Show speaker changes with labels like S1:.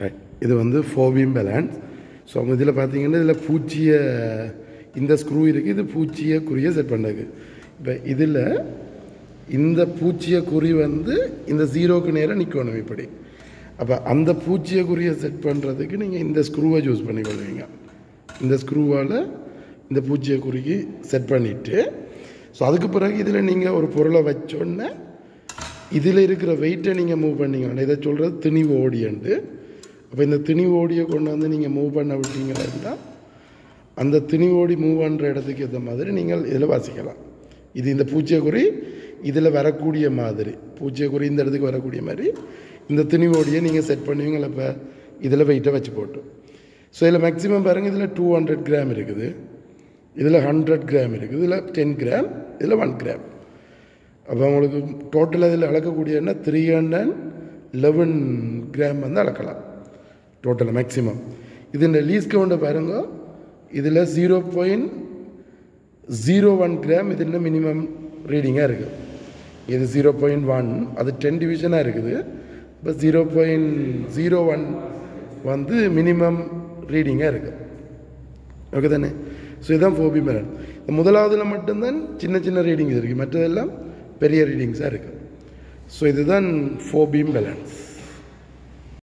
S1: Right இது வந்து ஃபோபியம் balance so அவங்க இதில் பார்த்தீங்கன்னா இதில் பூச்சியை இந்த ஸ்க்ரூ இருக்குது இது பூச்சியை குறியை செட் பண்ணது இப்போ இதில் இந்த பூச்சியை குறி வந்து இந்த ஜீரோக்கு நேராக நிற்கணும் இப்படி. அப்போ அந்த பூச்சியை குறியை செட் பண்ணுறதுக்கு நீங்கள் இந்த ஸ்க்ரூவை யூஸ் பண்ணிக்கொள்வீங்க இந்த ஸ்க்ரூவால் இந்த பூச்சியை குறிக்கு செட் பண்ணிவிட்டு ஸோ அதுக்கு பிறகு இதில் நீங்கள் ஒரு பொருளை வச்சோன்னே இதில் இருக்கிற வெயிட்டை நீங்கள் மூவ் பண்ணீங்கன்னா இதை சொல்கிறது திணிவு ஓடியண்டு. அப்போ இந்த திணி ஓடியை கொண்டு வந்து நீங்கள் மூவ் பண்ண விட்டீங்கன்னா அந்த திணி ஓடி மூவ் பண்ணுற இடத்துக்கு ஏற்ற மாதிரி நீங்கள் இதில் வாசிக்கலாம். இது இந்த பூச்சியக்குறி இதில் வரக்கூடிய மாதிரி பூச்சியக்குறி இந்த இடத்துக்கு வரக்கூடிய மாதிரி இந்த திணி ஓடியை நீங்கள் செட் பண்ணுவீங்களா இப்போ? இதில் வெயிட்டை வச்சு போட்டு. ஸோ இதில் மேக்ஸிமம் பாருங்கள் இதில் டூ ஹண்ட்ரட் கிராம் இருக்குது. இதில் ஹண்ட்ரட் கிராம் இருக்குது. இதில் டென் கிராம் இதில் ஒன் கிராம் அப்போ உங்களுக்கு டோட்டலாக இதில் அளக்கக்கூடியன்னா த்ரீ ஹண்ட்ரட் லெவன் கிராம் வந்து அளக்கலாம். டோட்டலாக மேக்ஸிமம் ഇതിൻ്റെ ലീസ് കൗണ്ട് പാരുങ്ക ഇതിൽ zero point zero one gram இதில் மினிமம் ரீடிங்காக இருக்குது இது ஜீரோ பாயிண்ட் ஒன் அது டென் டிவிஷனாக இருக்குது இப்போ ஜீரோ பாயிண்ட் ஜீரோ ஒன் வந்து மினிமம் ரீடிங்காக இருக்குது ஓகே தானே ஸோ இதுதான் ஃபோபி மெரன் இந்த முதலாவதுல மட்டும்தான் சின்ன சின்ன ரீடிங்ஸ் இருக்குது மற்றதெல்லாம் பெரிய ரீடிங்ஸாக இருக்குது ஸோ இதுதான் ஃபோபீம் பேலன்ஸ்